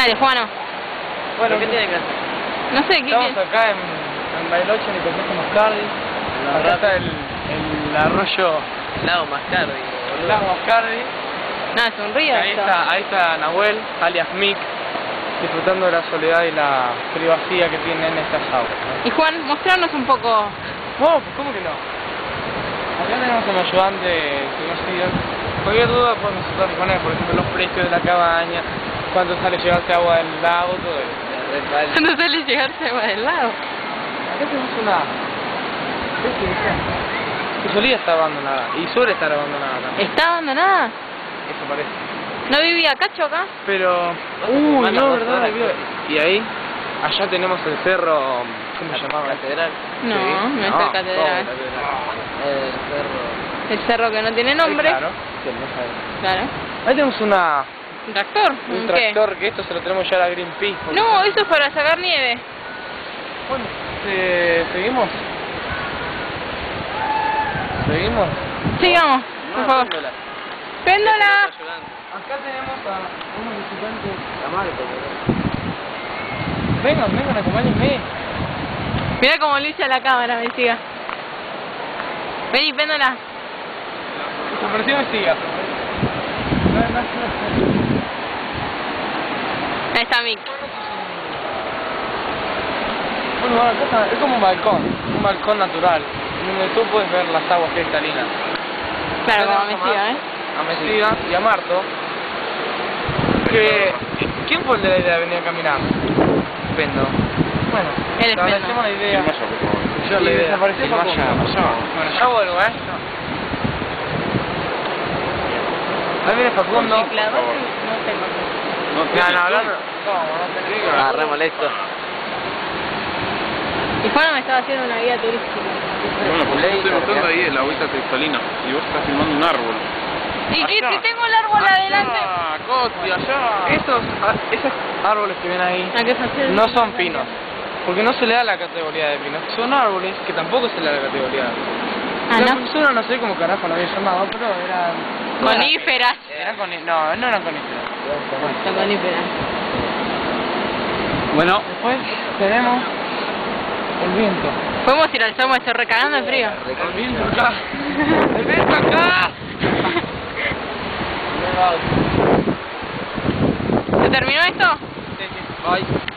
Dale, Juano. Bueno, ¿qué tiene que hacer? No sé, ¿qué Estamos acá en, en Bariloche, en el complejo Mascardi. La Acá está el, el arroyo Lago Mascardi, boludo. Lago Mascardi. No, es un río Ahí esto. está, ahí está Nahuel, alias Mick, disfrutando de la soledad y la privacidad que tienen estas aguas. ¿no? Y Juan, mostrarnos un poco... No, pues ¿cómo que no? Acá tenemos a un ayudante conocido. Cualquier duda pueden consultar con él, por ejemplo, los precios de la cabaña, cuánto sale llevarse agua del eso. ¿Cuándo sale llegarse agua del lago? Acá tenemos una... ¿Qué es solía estar abandonada, y suele estar abandonada también. ¿Está abandonada? Eso parece. ¿No vivía Cacho acá? Pero... Uy, no, ¿verdad? Y ahí, allá tenemos el cerro... ¿Cómo se llamaba? Catedral. No, Sí. no es No, el catedral. El cerro. El cerro que no tiene nombre. Sí, claro. Sí, no sabemos. Claro. Ahí tenemos una, ¿Un tractor? un ¿Un qué? tractor que esto se lo tenemos ya a la Greenpeace. No, eso es para sacar nieve. Bueno, eh, ¿seguimos? ¿Seguimos? Sigamos, por No, favor. pónmela. ¡Péndola! Ayudante. Acá tenemos a unos visitantes. La Marco, boludo. Vengan, vengan, acompáñenme. Mira cómo lo hice a la cámara, me siga. Vení, péndola. Desapareció me siga. Ahí está Mick. Bueno, es como un balcón, un balcón natural, donde tú puedes ver las aguas cristalinas. Claro, como a Mar- ¿eh? A Mesiga y a Marto. Que, ¿Quién fue el de la idea de venir a caminar? Pendo. Bueno, Él es te agradecemos Pendo. la idea. Yo la idea. Desapareció. Bueno, ya vuelvo, ¿eh? Ahí viene Facundo. No tengo. No, no. ¿Cómo? No tenés Ah, re molesto. Y Juan me estaba haciendo una guía turística. Bueno, porque yo estoy mostrando ahí el agüita cristalina y vos estás filmando un árbol. Y Allá. si tengo el árbol adelante. Allá, Coti, allá. Esos, a- esos árboles que ven ahí ¿A qué fácil? no son pinos. Porque no se le da la categoría de pinos. Son árboles que tampoco se le da la categoría de pinos. Ah, la ¿no? no sé cómo carajo lo había llamado, pero eran... Coníferas. Coni no, no eran coníferas. La conífera. Bueno. Después tenemos el viento. Podemos ir al me estoy recagando de frío. El viento acá. ¡El viento acá! ¿Se terminó esto? Sí, sí. Bye.